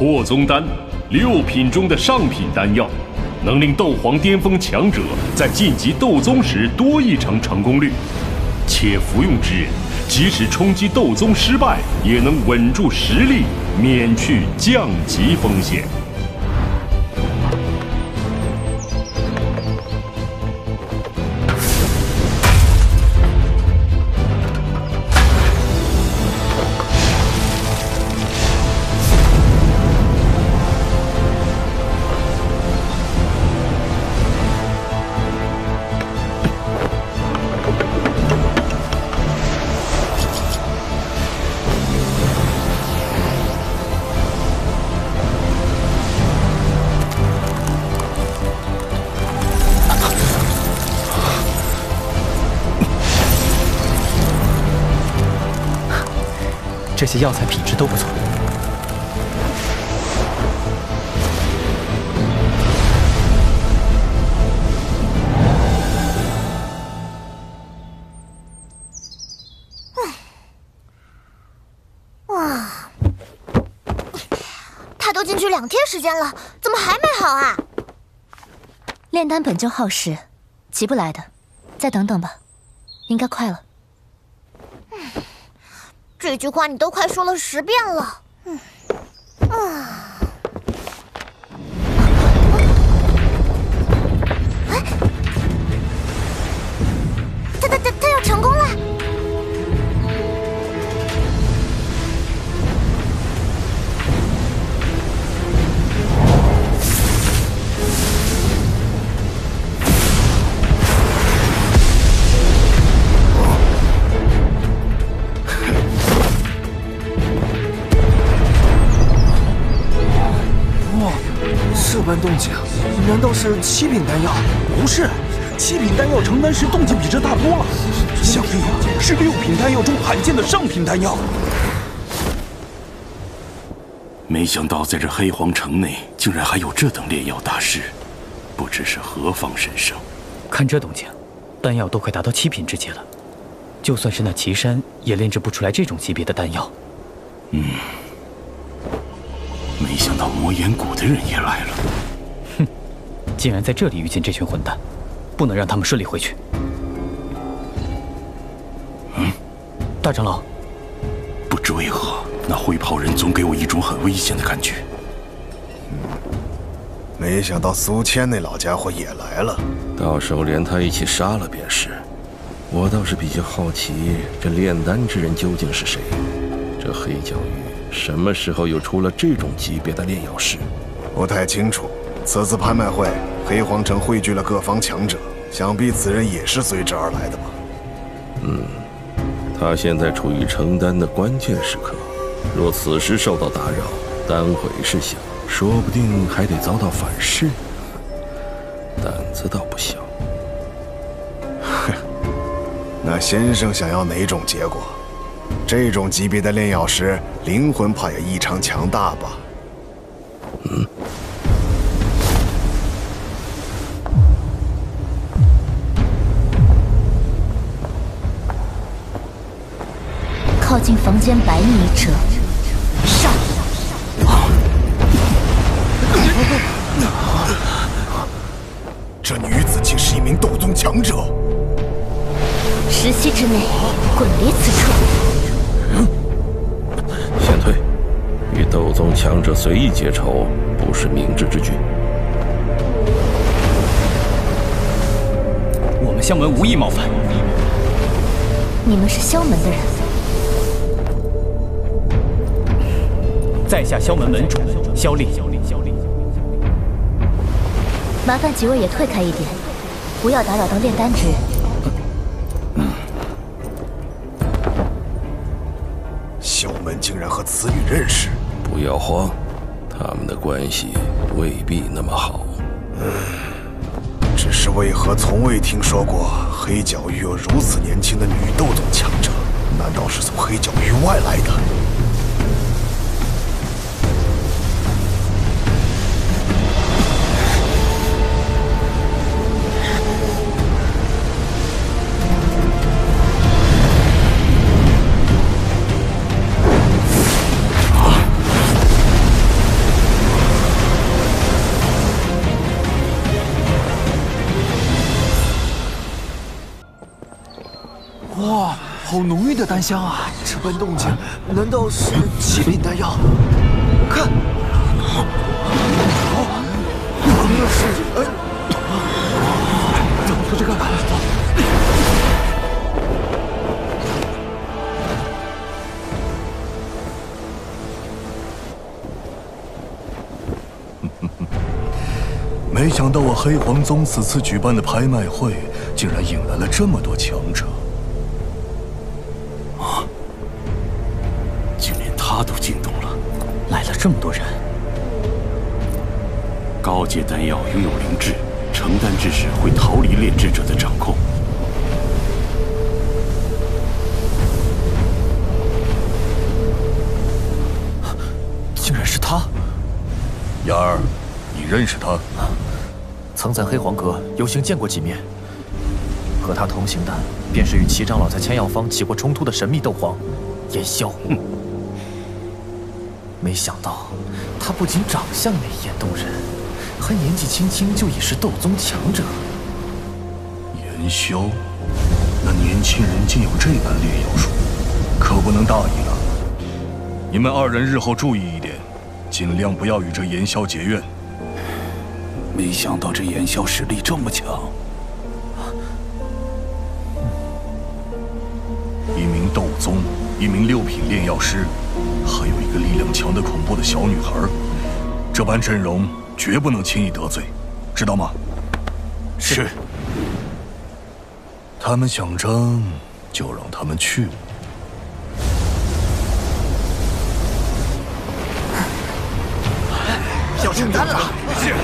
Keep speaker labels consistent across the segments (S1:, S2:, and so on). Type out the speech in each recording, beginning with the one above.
S1: 破宗丹，六品中的上品丹药，能令斗皇巅峰强者在晋级斗宗时多一成成功率，且服用之人即使冲击斗宗失败，也能稳住实力，免去降级风险。
S2: 些药材品质都不错。
S3: 哇，他都进去两天时间了，怎么还没好啊？
S4: 炼丹本就耗时，急不来的，再等等吧，应该快了。
S3: 这句话你都快说了十遍了。嗯，啊，哎，他他他
S5: 般动静，难道是七品丹药？不是，七品丹药成丹时动静比这大多了，想必是六品丹药中罕见的上品丹药。
S6: 没想到在这黑皇城内，竟然还有这等炼药大师，不知是何方神圣。
S2: 看这动静，丹药都快达到七品之阶了，就算是那岐山，也炼制不出来这种级别的丹药。
S6: 嗯，没想到魔岩谷的人也来了。
S2: 哼，竟然在这里遇见这群混蛋，不能让他们顺利回去。
S6: 嗯，
S2: 大长老，
S6: 不知为何，那灰袍人总给我一种很危险的感觉。
S7: 没想到苏谦那老家伙也来了，
S8: 到时候连他一起杀了便是。我倒是比较好奇，这炼丹之人究竟是谁？这黑角域什么时候又出了这种级别的炼药师？
S7: 不太清楚。此次拍卖会，黑皇城汇聚了各方强者，想必此人也是随之而来的吧？
S8: 嗯，他现在处于承担的关键时刻，若此时受到打扰，丹毁是小，说不定还得遭到反噬。胆子倒不小。
S7: 哼，那先生想要哪种结果？这种级别的炼药师，灵魂怕也异常强大吧？
S4: 靠近房间百米者上。
S7: 这女子竟是一名斗宗强者。
S4: 十息之内滚离此处。
S8: 先退，与斗宗强者随意结仇，不是明智之举。
S2: 我们萧门无意冒犯。
S4: 你们是萧门的人。
S2: 在下萧门门主萧厉。
S4: 麻烦几位也退开一点，不要打扰到炼丹之人。
S7: 嗯。萧门竟然和此女认识？
S8: 不要慌，他们的关系未必那么好。
S7: 嗯。只是为何从未听说过黑角域有如此年轻的女斗宗强者？难道是从黑角域外来的？
S5: 好浓郁的丹香啊！这般动静，难道是七品丹药？看，那是……哎，走，出去看看。
S6: 没想到我黑黄宗此次举办的拍卖会，竟然引来了这么多强者。
S9: 这么多人。
S1: 高阶丹药拥有灵智，成丹之时会逃离炼制者的掌控。
S5: 竟然是他！
S6: 雅儿，你认识他？
S5: 曾在黑黄阁有幸见过几面。和他同行的，便是与齐长老在千药坊起过冲突的神秘斗皇严萧。没想到，他不仅长相美艳动人，还年纪轻轻就已是斗宗强者。
S6: 严萧，那年轻人竟有这般炼药术，可不能大意了。你们二人日后注意一点，尽量不要与这严萧结怨。
S1: 没想到这严萧实力这么强。
S6: 一名斗宗，一名六品炼药师，还有一个力量强的恐怖的小女孩，这般阵容绝不能轻易得罪，知道吗？
S1: 是。
S6: 他们想争，就让他们去。
S5: 要成丹了！是，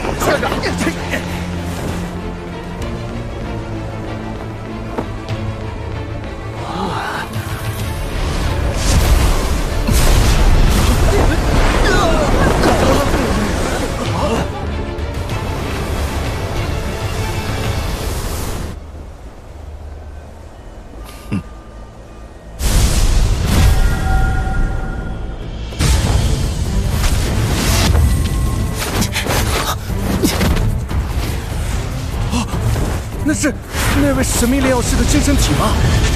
S5: 神秘炼药师的真身体吗？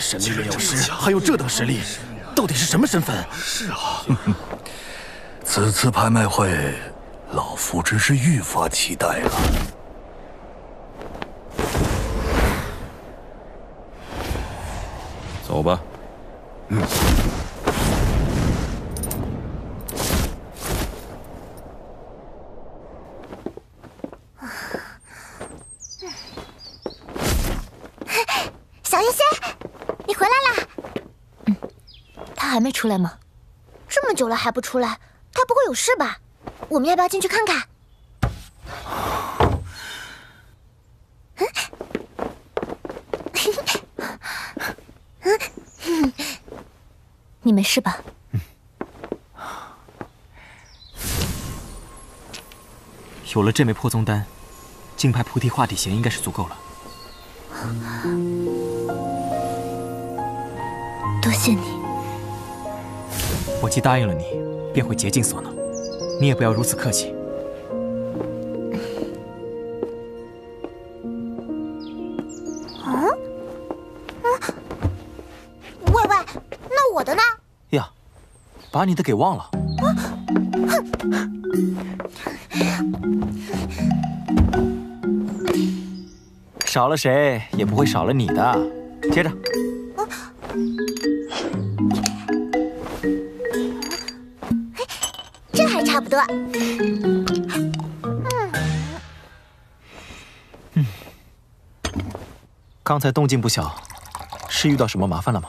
S5: 这神秘炼药师还有这等实力，到底是什么身份？
S6: 是啊，此次拍卖会，老夫真是愈发期待了。
S8: 走吧。
S6: 嗯。
S3: 小医仙，你回来啦！
S4: 嗯，他还没出来吗？
S3: 这么久了还不出来，他不会有事吧？我们要不要进去看看？
S4: 你没事吧？
S9: 有了这枚破宗丹，竞派菩提化体弦应该是足够了。
S4: 多谢你。
S9: 我既答应了你，便会竭尽所能。你也不要如此客气。
S3: 嗯？喂喂，那我的呢？
S9: 呀，把你的给忘了。
S3: 哼！
S9: 少了谁也不会少了你的。接着，刚才动静不小，是遇到什么麻烦了吗？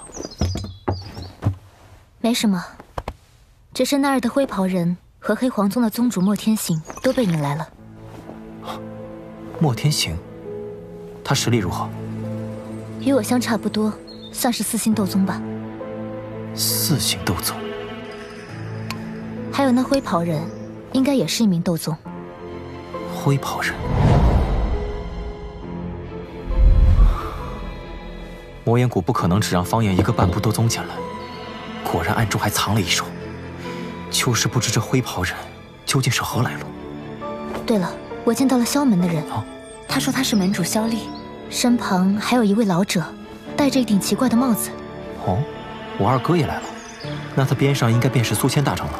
S4: 没什么，只是那儿的灰袍人和黑皇宗的宗主莫天行都被引来了。
S9: 莫天行，他实力如何？
S4: 与我相差不多，算是四星斗宗吧。
S9: 四星斗宗。
S4: 还有那灰袍人，应该也是一名斗宗。
S9: 灰袍人。魔岩谷不可能只让方言一个半步斗宗前来，果然暗中还藏了一手。就是不知这灰袍人究竟是何来路。
S4: 对了，我见到了萧门的人，他说他是门主萧厉，身旁还有一位老者，戴着一顶奇怪的帽子。
S9: 哦，我二哥也来了，那他边上应该便是苏千大长老。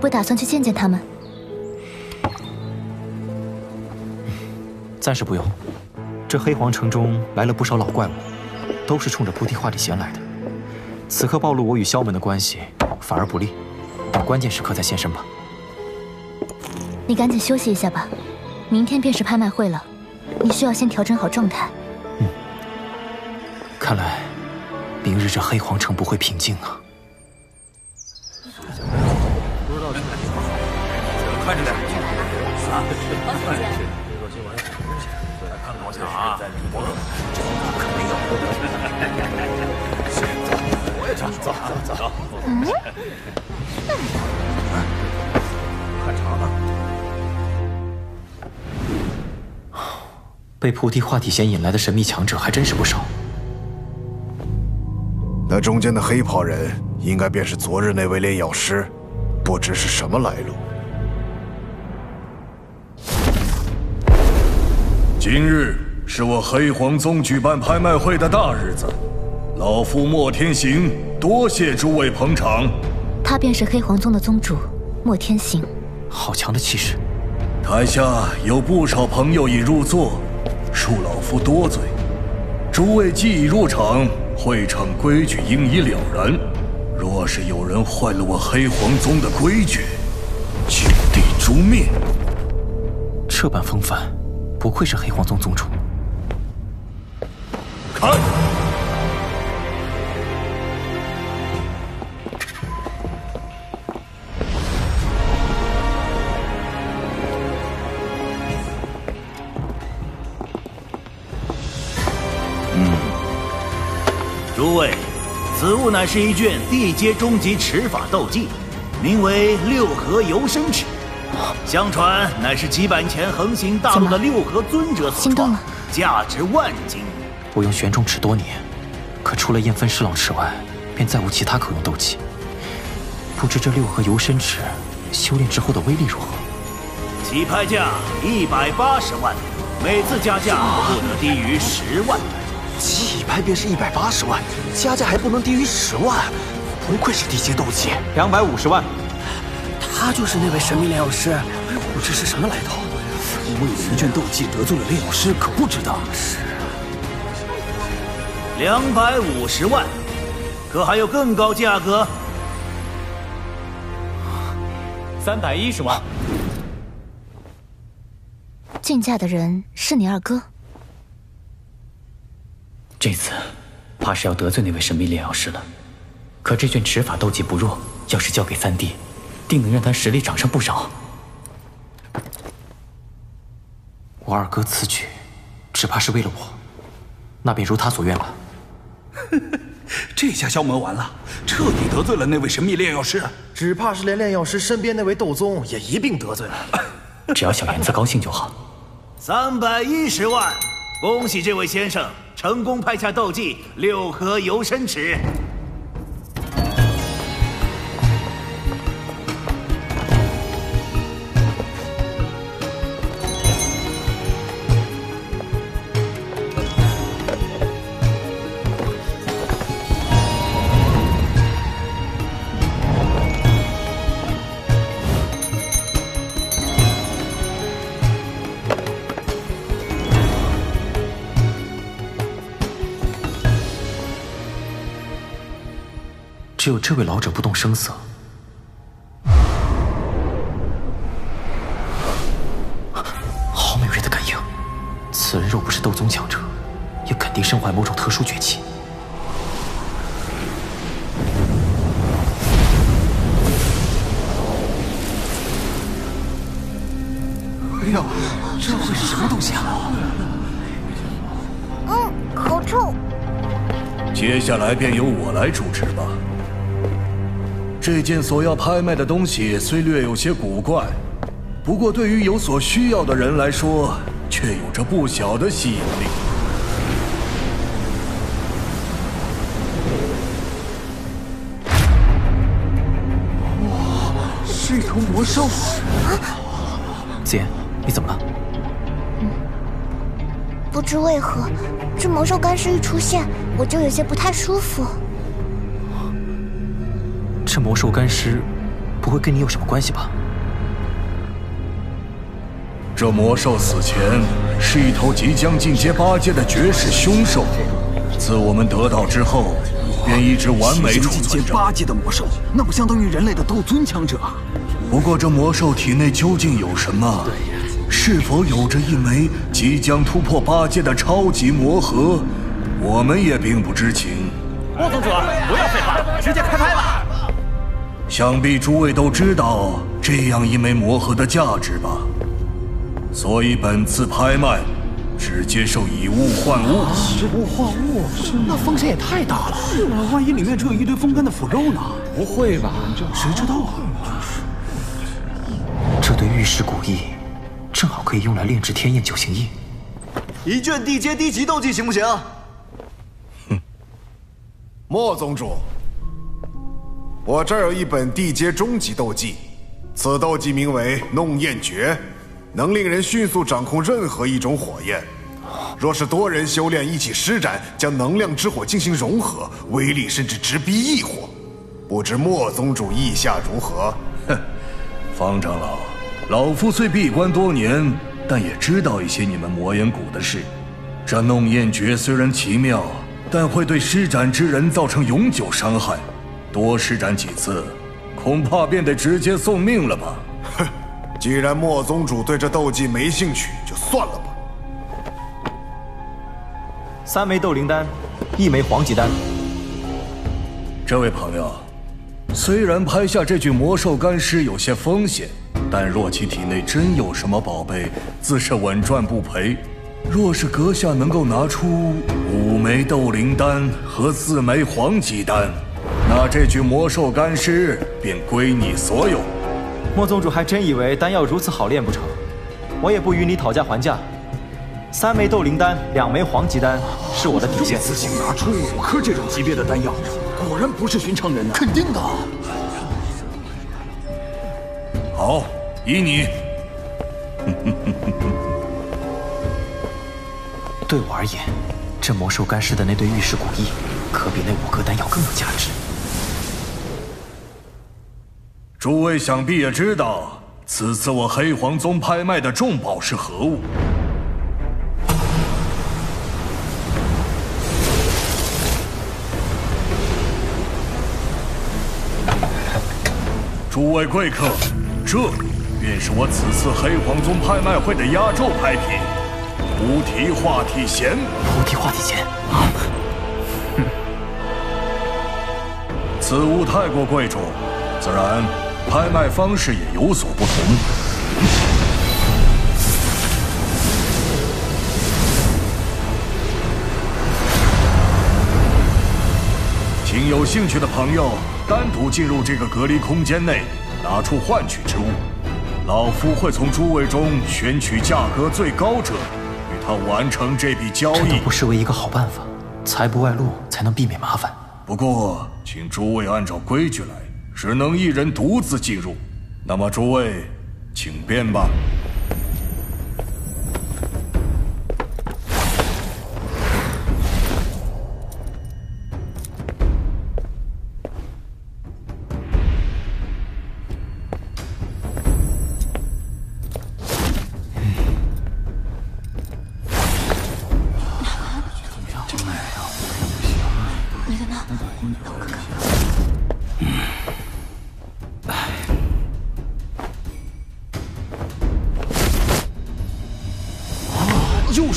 S4: 你不打算去见见他们？
S9: 暂时不用。这黑皇城中来了不少老怪物，都是冲着菩提化地弦来的。此刻暴露我与萧门的关系，反而不利。等关键时刻再现身吧。
S4: 你赶紧休息一下吧，明天便是拍卖会了，你需要先调整好状态。
S9: 嗯，看来明日这黑皇城不会平静啊。被菩提化体弦引来的神秘强者还真是不少。
S7: 那中间的黑袍人，应该便是昨日那位炼药师，不知是什么来路。
S6: 今日是我黑皇宗举办拍卖会的大日子，老夫莫天行多谢诸位捧场。
S4: 他便是黑皇宗的宗主莫天行，
S9: 好强的气势。
S6: 台下有不少朋友已入座，恕老夫多嘴。诸位既已入场，会场规矩应已了然。若是有人坏了我黑皇宗的规矩，就地诛灭。
S9: 这般风范。不愧是黑皇宗宗主。
S6: 看，
S10: 乃是一卷地阶终极持法斗技，名为六合游身尺。相传乃是几百年前横行大陆的六合尊者所创，价值万金。
S9: 我用玄中尺多年，可除了燕分侍郎尺外，便再无其他可用斗技。不知这六合游身尺修炼之后的威力如何？
S10: 起拍价一百八十万，每次加价不得低于十万。
S5: 起拍便是一百八十万，加价还不能低于十万，不愧是地阶斗技。
S9: 两百五十万。
S5: 他就是那位神秘炼药师，不知是什么来头。为了一卷斗技得罪了炼药师，可不值得。是。
S10: 两百五十万，可还有更高价格？
S2: 三百一十万。
S4: 竞价的人是你二哥。
S2: 这次怕是要得罪那位神秘炼药师了。可这卷持法斗技不弱，要是交给三弟。定能让他实力涨上不少。
S9: 我二哥此举，只怕是为了我，那便如他所愿了。
S5: 这下消磨完了，彻底得罪了那位神秘炼药师，
S11: 只怕是连炼药师身边那位斗宗也一并得罪了。
S2: 只要小园子高兴就好。
S10: 三百一十万，恭喜这位先生成功拍下斗技六合游身尺。
S9: 只有这位老者不动声色。好敏锐的感应，此人若不是斗宗强者，也肯定身怀某种特殊绝技。
S5: 哎呀，这会是什么东西啊？
S3: 嗯，好臭。
S6: 接下来便由我来主持吧。这件所要拍卖的东西虽略有些古怪，不过对于有所需要的人来说，却有着不小的吸引力。
S5: 哇，是一头魔兽！
S9: 啊！子言，你怎么了？
S3: 不知为何，这魔兽干尸一出现，我就有些不太舒服。
S9: 这魔兽干尸不会跟你有什么关系吧？
S6: 这魔兽死前是一头即将进阶八阶的绝世凶兽，自我们得到之后，便一直完美储存
S5: 进阶八阶的魔兽，那不相当于人类的斗尊强者？
S6: 不过这魔兽体内究竟有什么？是否有着一枚即将突破八阶的超级魔核，我们也并不知情。
S10: 莫宗主，不要废话，直接开拍吧！
S6: 想必诸位都知道这样一枚魔盒的价值吧？所以本次拍卖只接受以物换物。
S5: 以物换物，那风险也太大了。是啊，万一里面只有一堆风干的腐肉呢？
S2: 不会吧？
S5: 谁知道啊？
S9: 这对玉石古翼，正好可以用来炼制天焰九行印。
S12: 一卷地阶低级斗技行不行？
S13: 哼，莫宗主。我这儿有一本地阶中级斗技，此斗技名为弄焰诀，能令人迅速掌控任何一种火焰。若是多人修炼一起施展，将能量之火进行融合，威力甚至直逼异火。不知莫宗主意下如何？
S6: 哼，方长老，老夫虽闭关多年，但也知道一些你们魔岩谷的事。这弄焰诀虽然奇妙，但会对施展之人造成永久伤害。多施展几次，恐怕便得直接送命了吧？
S13: 哼，既然莫宗主对这斗技没兴趣，就算了吧。
S9: 三枚斗灵丹，一枚黄级丹。
S6: 这位朋友，虽然拍下这具魔兽干尸有些风险，但若其体内真有什么宝贝，自是稳赚不赔。若是阁下能够拿出五枚斗灵丹和四枚黄级丹，那这具魔兽干尸便归你所有。
S9: 莫宗主还真以为丹药如此好炼不成？我也不与你讨价还价。三枚斗灵丹，两枚黄级丹是我的底线。
S5: 自行拿出五颗这种级别的丹药，果然不是寻常人呐！
S12: 肯定的。
S6: 好，依你。
S9: 对我而言，这魔兽干尸的那对玉石古翼，可比那五颗丹药更有价值。
S6: 诸位想必也知道，此次我黑皇宗拍卖的重宝是何物？诸位贵客，这便是我此次黑皇宗拍卖会的压轴拍品——菩提化体弦。
S9: 菩提化体弦，
S6: 此物太过贵重，自然拍卖方式也有所不同。请有兴趣的朋友单独进入这个隔离空间内，拿出换取之物。老夫会从诸位中选取价格最高者，与他完成这笔交易。
S9: 这不失为一个好办法，财不外露，才能避免麻烦。
S6: 不过，请诸位按照规矩来，只能一人独自进入。那么，诸位，请便吧。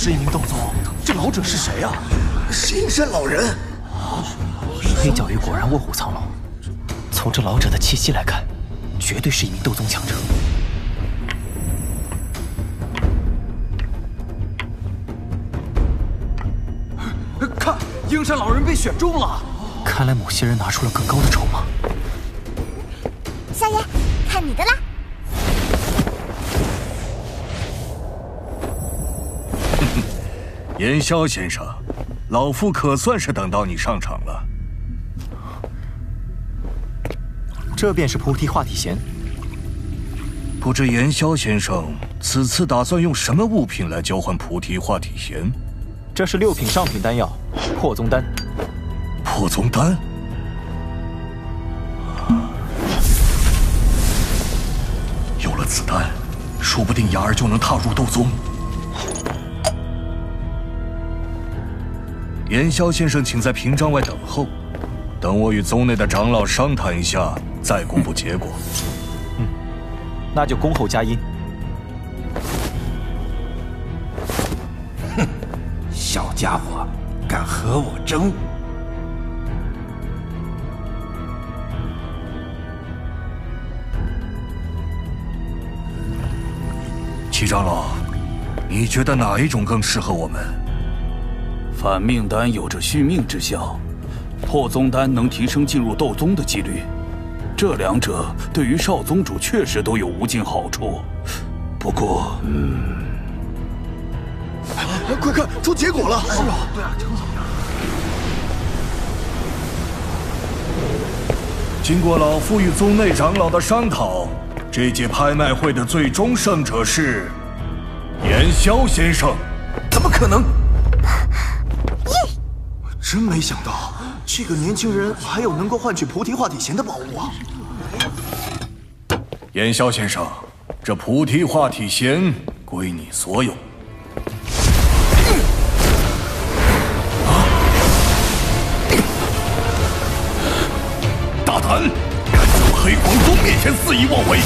S5: 是一名斗宗，这老者是谁啊？
S12: 是阴山老人。
S9: 黑角鱼果然卧虎藏龙，从这老者的气息来看，绝对是一名斗宗强者。
S5: 看，阴山老人被选中了。
S9: 看来某些人拿出了更高的筹码。
S3: 小爷，看你的啦！
S6: 严萧先生，老夫可算是等到你上场了。
S9: 这便是菩提化体弦。
S6: 不知严萧先生此次打算用什么物品来交换菩提化体弦？
S9: 这是六品上品丹药，破宗丹。
S6: 破宗丹。有了此丹，说不定雅儿就能踏入斗宗。严萧先生，请在屏障外等候，等我与宗内的长老商谈一下，再公布结果。
S9: 嗯，那就恭候佳音。
S12: 哼，小家伙，敢和我争？
S6: 齐长老，你觉得哪一种更适合我们？
S14: 反命丹有着续命之效，破宗丹能提升进入斗宗的几率。这两者对于少宗主确实都有无尽好处。不过，嗯，
S12: 快看，出结果了！
S5: 是啊，对啊，挺好的。
S6: 经过老夫与宗内长老的商讨，这届拍卖会的最终胜者是严萧先生。
S12: 怎么可能？真没想到，这个年轻人还有能够换取菩提化体弦的宝物啊！
S6: 严萧先生，这菩提化体弦归你所有。
S7: 大胆，敢在我黑皇宗面前肆意妄为！